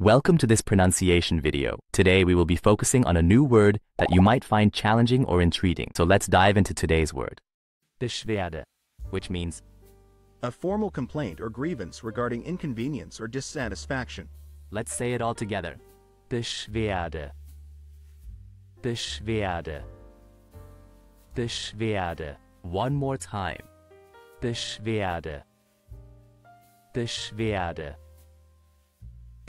Welcome to this pronunciation video. Today we will be focusing on a new word that you might find challenging or intriguing. So let's dive into today's word. Beschwerde, which means A formal complaint or grievance regarding inconvenience or dissatisfaction. Let's say it all together. Beschwerde. Beschwerde. Beschwerde. One more time. Beschwerde. Beschwerde.